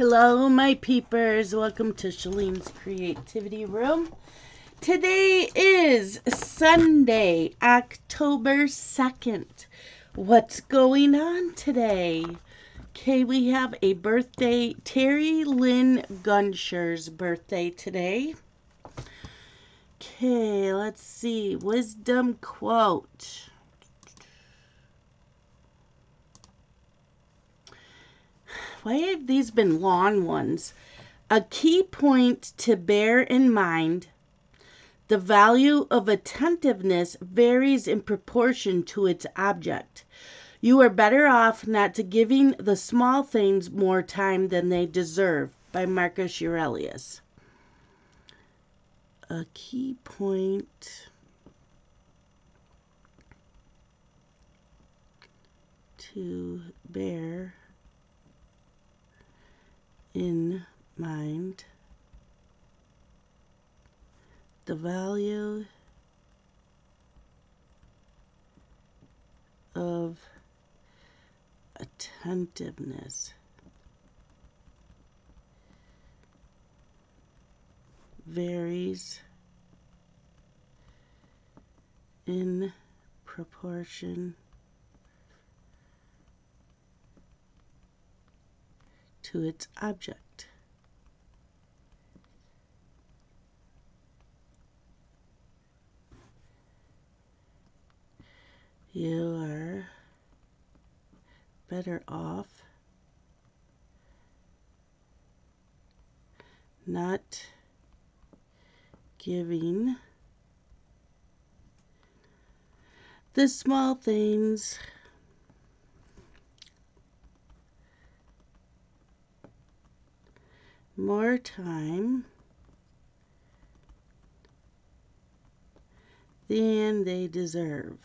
Hello, my peepers. Welcome to Shelleen's Creativity Room. Today is Sunday, October 2nd. What's going on today? Okay, we have a birthday, Terry Lynn Gunsher's birthday today. Okay, let's see. Wisdom quote. Why have these been long ones? A key point to bear in mind the value of attentiveness varies in proportion to its object. You are better off not to giving the small things more time than they deserve. By Marcus Aurelius. A key point to bear in mind the value of attentiveness. Varies in proportion to its object. You are better off not giving the small things more time than they deserve.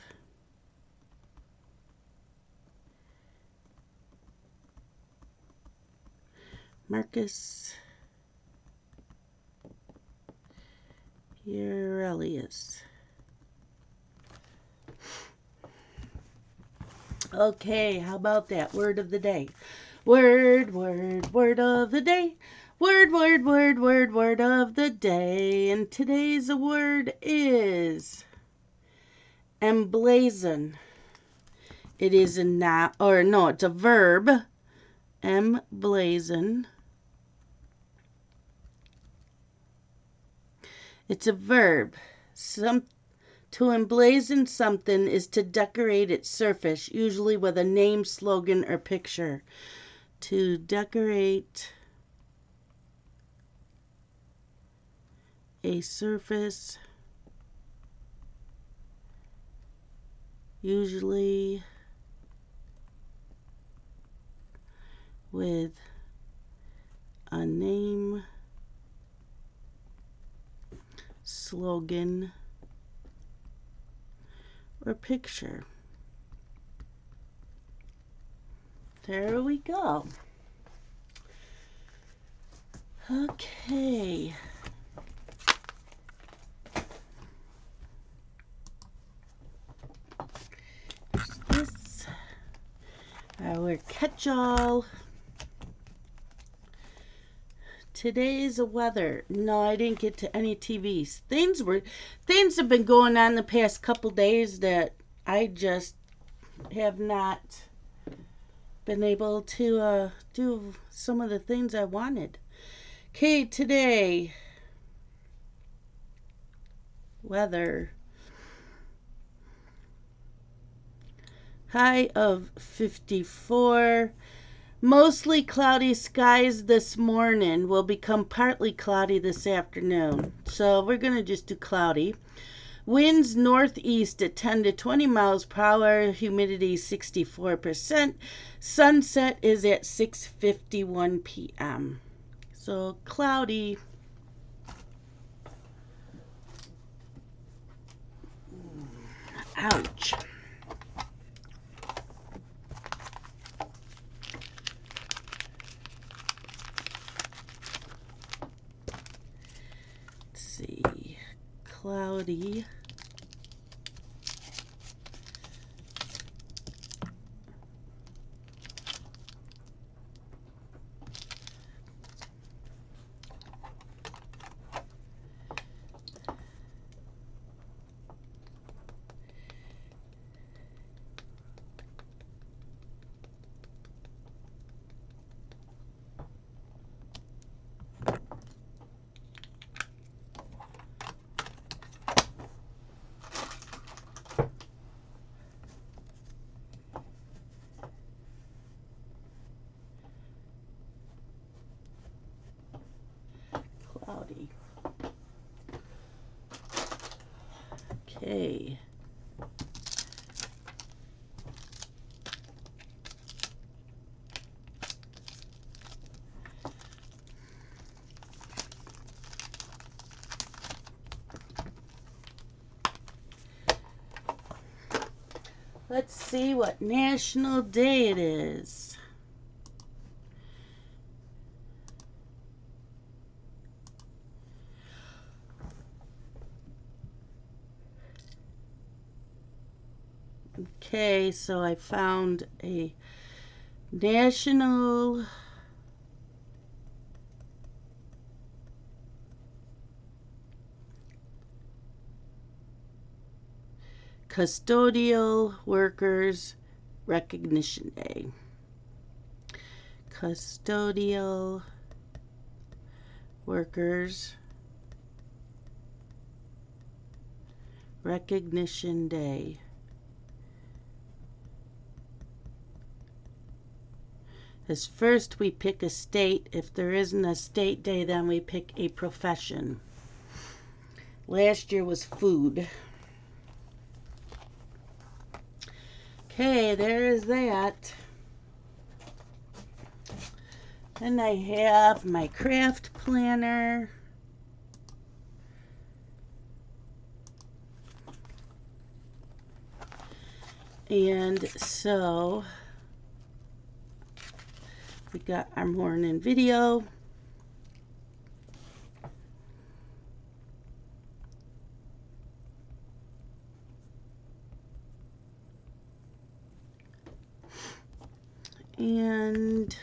Marcus Aurelius. Okay, how about that? Word of the day. Word, word, word of the day. Word, word, word, word, word of the day. And today's word is emblazon. It is a noun, or no, it's a verb. Emblazon. It's a verb. Some to emblazon something is to decorate its surface, usually with a name, slogan, or picture. To decorate a surface usually with a name, slogan, or picture. There we go. Okay. this our catch-all. Today's weather. No i didn't get to any tvs things were things have been going on the past couple days that i just have not been able to uh, do some of the things i wanted. Okay today. Weather high of 54. Mostly cloudy skies this morning will become partly cloudy this afternoon. So we're going to just do cloudy. Winds northeast at 10 to 20 miles per hour, humidity 64%. Sunset is at 6:51 p.m. So cloudy. Ouch. see, cloudy. Okay. Let's see what national day it is. Okay, so I found a national Custodial Workers Recognition Day. Custodial Workers Recognition Day. As first we pick a state. If there isn't a state day, then we pick a profession. Last year was food. Okay, there is that. Then I have my craft planner. And so we got our morning video. and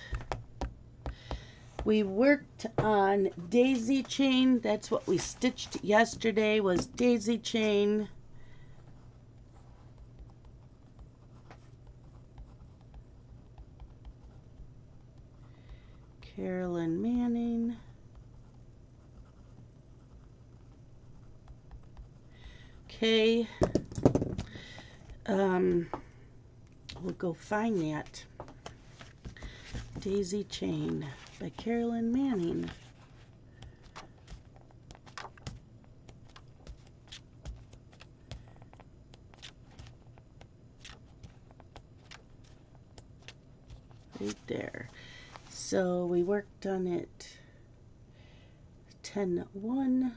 we worked on daisy chain that's what we stitched yesterday was daisy chain Carolyn Manning. Okay. Um we'll go find that. Daisy Chain by Carolyn Manning. Right there. So we worked on it 10 1.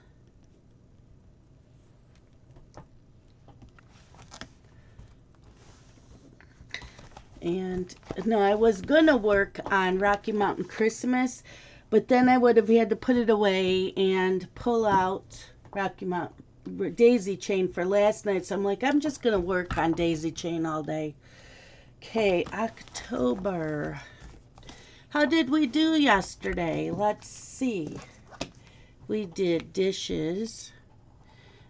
and no, I was gonna work on Rocky Mountain Christmas, but then I would have had to put it away and pull out Rocky Mountain Daisy Chain for last night. So I'm like, I'm just gonna work on Daisy Chain all day. Okay, October. How did we do yesterday? Let's see. We did dishes.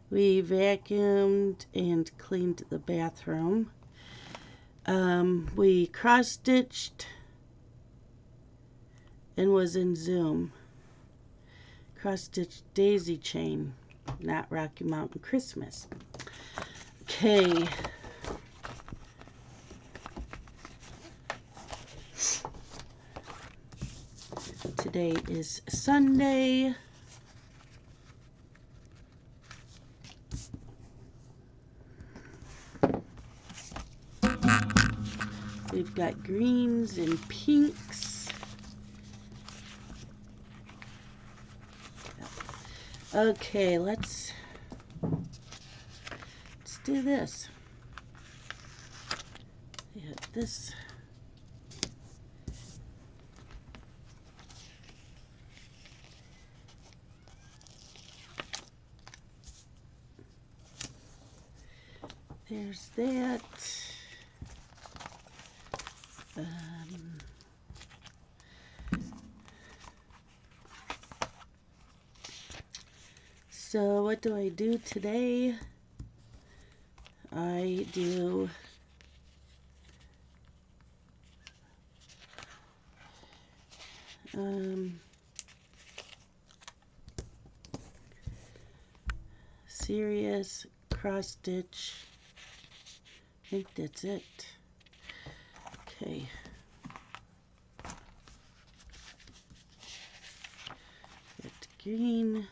We vacuumed and cleaned the bathroom. Um, we cross stitched and was in Zoom. Cross stitched daisy chain, not Rocky Mountain Christmas. Okay. Today is Sunday. We've got greens and pinks. Okay, let's let's do this. Yeah, this that. Um, so what do I do today? I do um, serious cross stitch. I think that's it. Okay. Get green,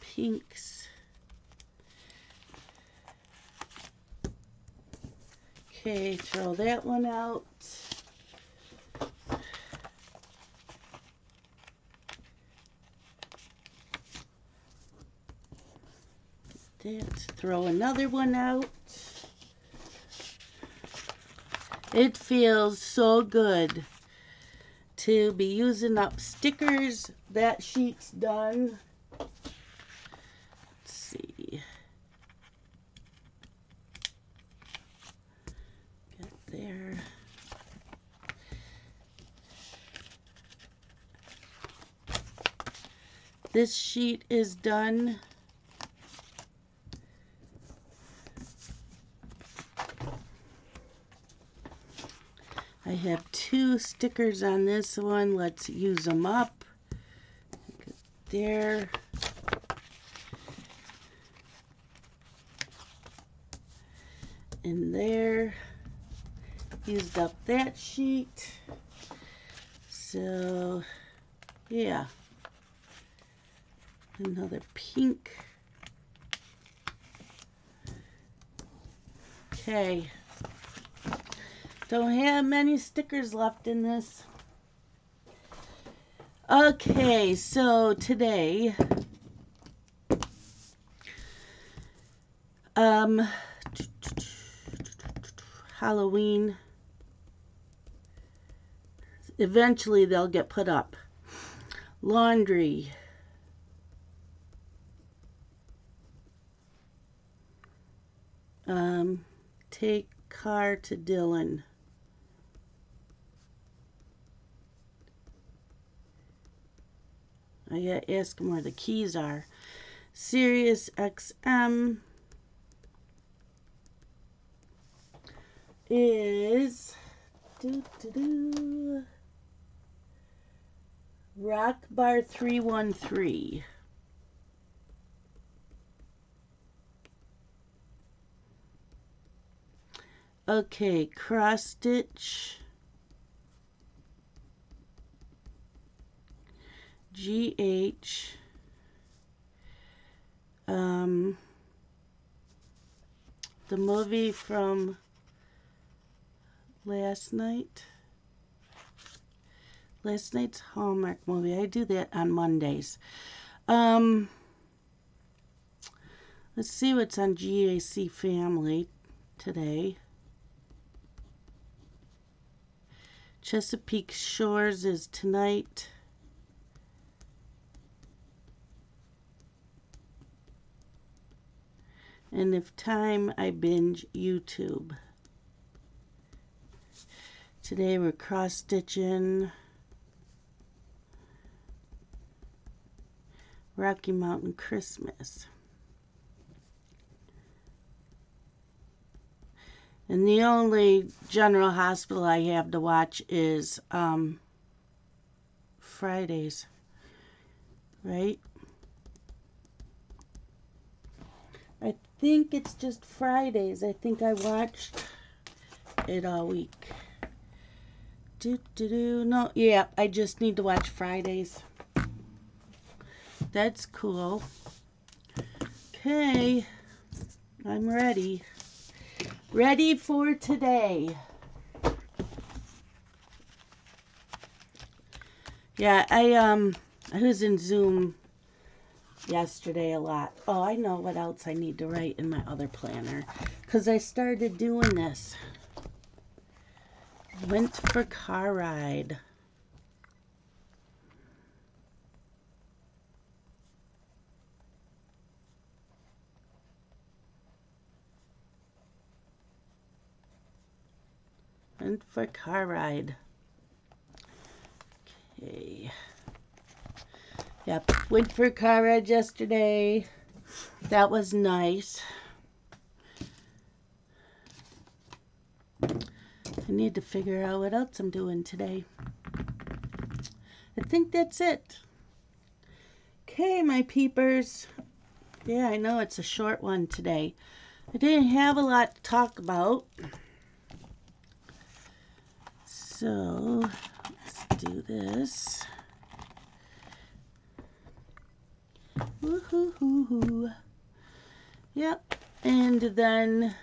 pinks. Okay, throw that one out. That, throw another one out. It feels so good to be using up stickers. That sheet's done. Let's see. Get there. This sheet is done. I have two stickers on this one. Let's use them up. There. And there. Used up that sheet. So, yeah. Another pink. Okay. Don't have many stickers left in this. Okay, so today, um, Halloween, eventually they'll get put up. Laundry. Um, take car to Dylan. I gotta ask him where the keys are. Sirius XM is doo, doo, doo, Rock Bar 313. Okay, cross stitch. GH. Um, the movie from last night. Last night's Hallmark movie. I do that on Mondays. Um, let's see what's on GAC Family today. Chesapeake Shores is tonight. And if time, I binge YouTube. Today we're cross stitching Rocky Mountain Christmas. And the only general hospital I have to watch is um, Fridays, right? I think it's just Fridays. I think I watched it all week. Do, do, do. No, yeah, I just need to watch Fridays. That's cool. Okay, I'm ready ready for today. Yeah, I um I was in Zoom yesterday a lot. Oh, I know what else I need to write in my other planner cuz I started doing this. Went for car ride. and for car ride. Okay. Yep, went for a car ride yesterday. That was nice. I need to figure out what else I'm doing today. I think that's it. Okay, my peepers. Yeah, I know it's a short one today. I didn't have a lot to talk about. So let's do this. Woo-hoo-hoo-hoo. Yep. And then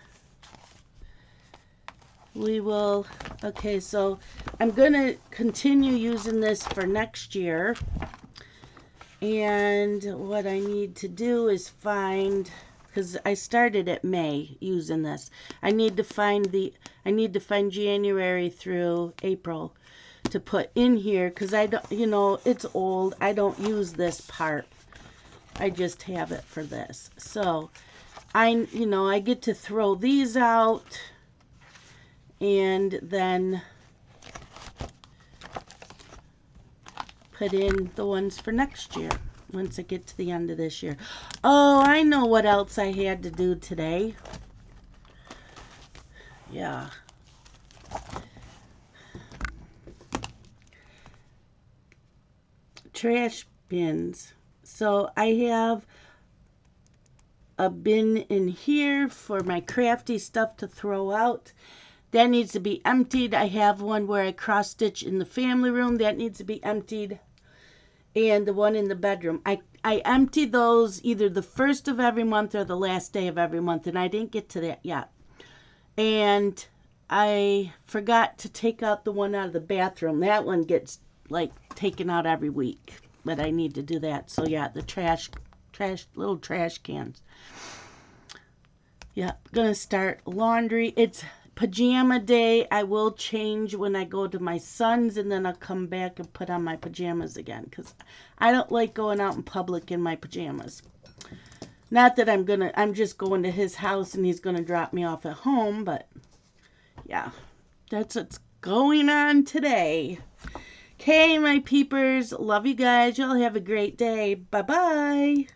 we will, okay, so I'm going to continue using this for next year. And what I need to do is find, because I started at May using this. I need to find the, I need to find January through April to put in here because I don't, you know, it's old. I don't use this part. I just have it for this. So I, you know, I get to throw these out and then put in the ones for next year once I get to the end of this year. Oh, I know what else I had to do today. Yeah. Trash bins. So I have uh, a bin in here for my crafty stuff to throw out. That needs to be emptied. I have one where I cross stitch in the family room. That needs to be emptied. And the one in the bedroom. I, I empty those either the first of every month or the last day of every month. And I didn't get to that yet. And I forgot to take out the one out of the bathroom. That one gets like taken out every week. But I need to do that. So yeah, the trash trash little trash cans. Yeah, gonna start laundry. It's pajama day. I will change when I go to my son's and then I'll come back and put on my pajamas again because I don't like going out in public in my pajamas. Not that I'm gonna, I'm just going to his house and he's gonna drop me off at home, but yeah, that's what's going on today. Okay, my peepers, love you guys. Y'all have a great day. Bye bye.